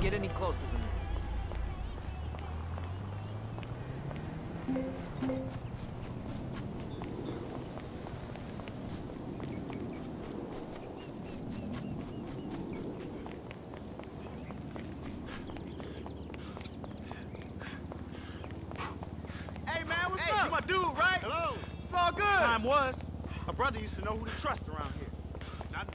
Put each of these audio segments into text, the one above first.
Can't get any closer than this. Hey man, what's Hey, up? you my dude, right? Hello. It's all good. Time was. My brother used to know who to trust around here. Not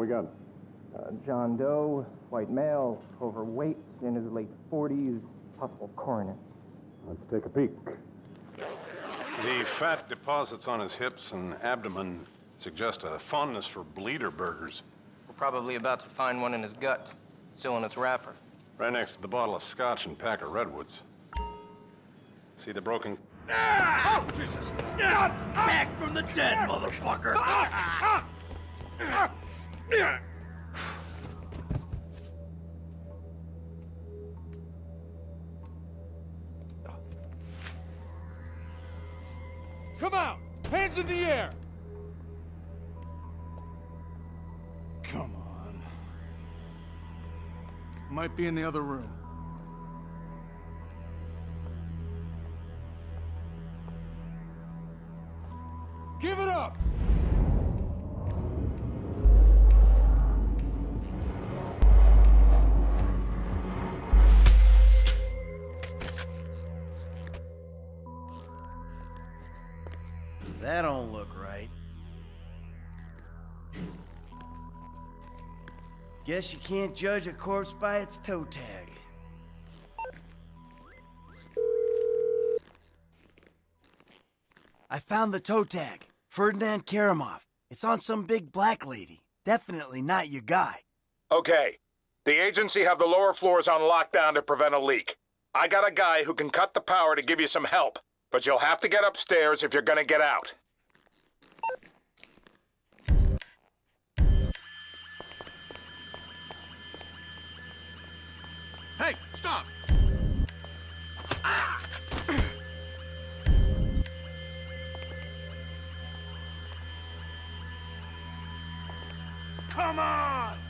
We got? Uh, John Doe, white male, overweight, in his late 40s, possible coroner. Let's take a peek. The fat deposits on his hips and abdomen suggest a fondness for bleeder burgers. We're probably about to find one in his gut, still in its wrapper. Right next to the bottle of scotch and pack of redwoods. See the broken Ah! Oh, Jesus! Get Back from the dead, motherfucker! Ah! Come out! Hands in the air! Come on. Might be in the other room. Give it up! That don't look right. Guess you can't judge a corpse by its toe tag. I found the toe tag. Ferdinand Kerimov. It's on some big black lady. Definitely not your guy. Okay. The agency have the lower floors on lockdown to prevent a leak. I got a guy who can cut the power to give you some help, but you'll have to get upstairs if you're gonna get out. Hey, stop! Come on!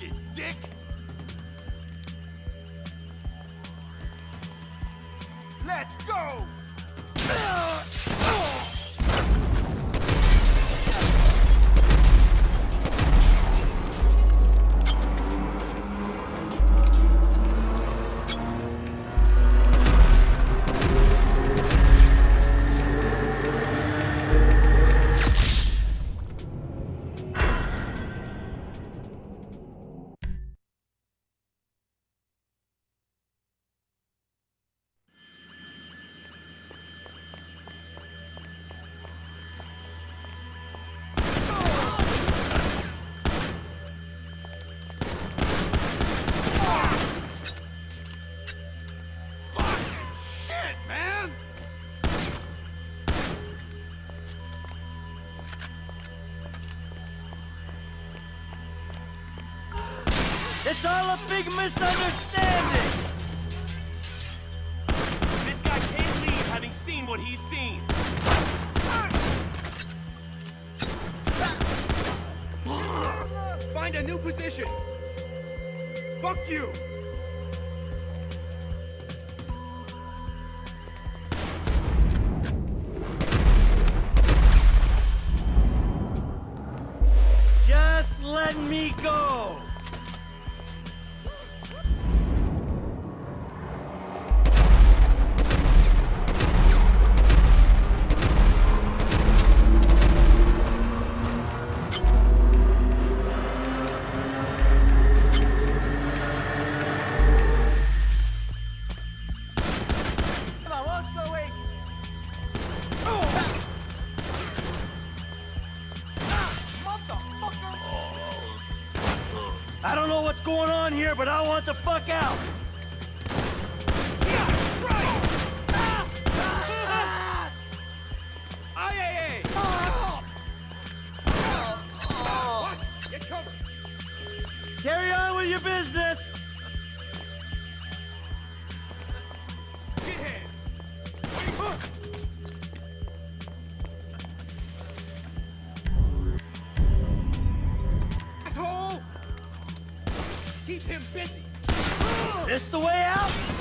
Fucking dick! Let's go! It's all a big misunderstanding. This guy can't leave having seen what he's seen. Find a new position! Fuck you! Just let me go. On here, but I want the fuck out. Carry on with your business. Get him! This the way out?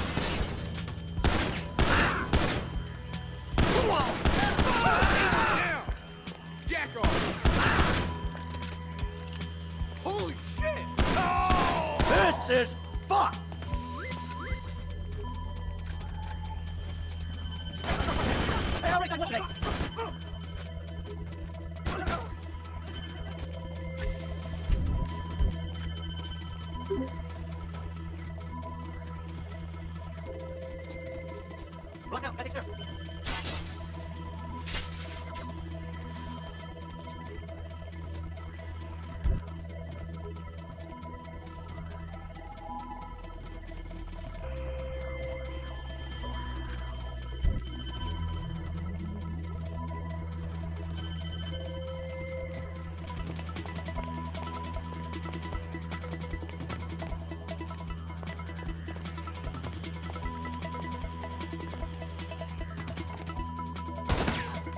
我还要拍电视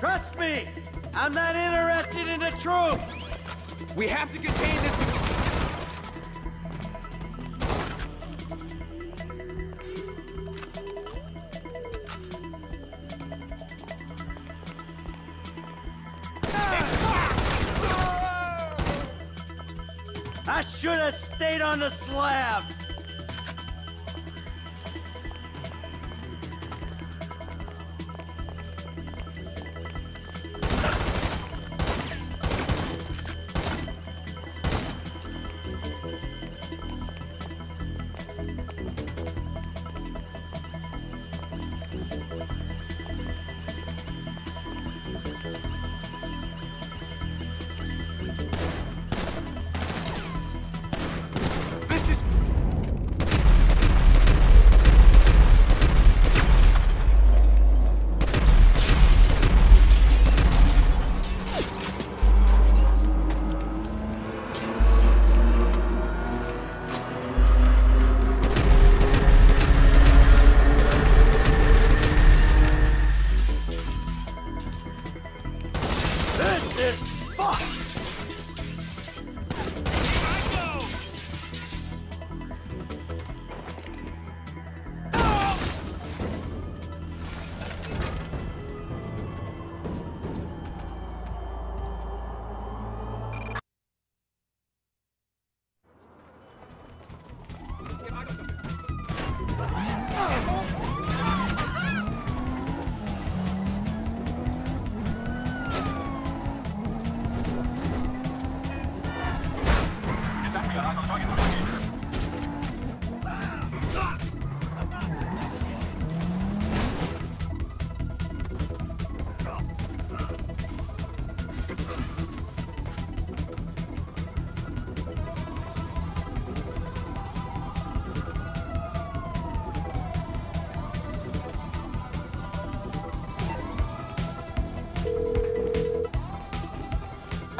Trust me, I'm not interested in the truth. We have to contain this. I should have stayed on the slab.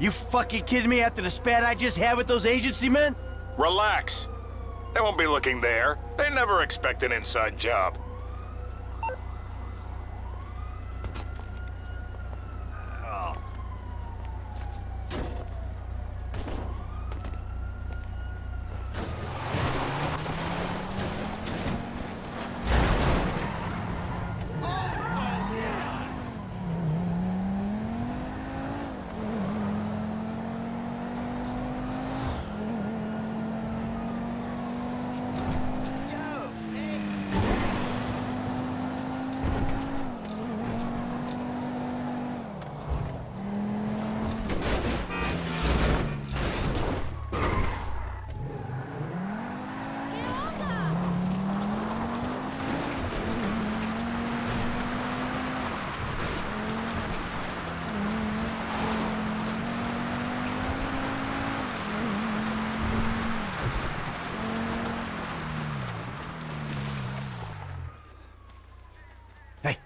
You fucking kidding me after the spat I just had with those agency men? Relax. They won't be looking there. They never expect an inside job. Hey,